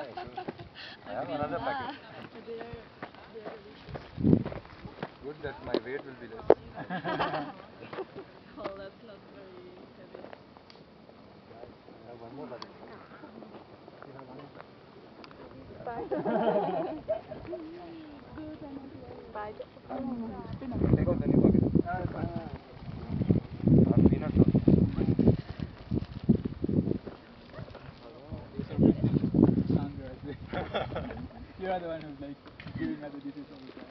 Yeah, yeah. I have another packet. They are, they are delicious. Good that my weight will be less. Oh, that's not very heavy. I have one more packet. You have one more packet. Bye. Take out the new packet. Or Sandra, I say. you are the one who's like giving her the dishes all the time.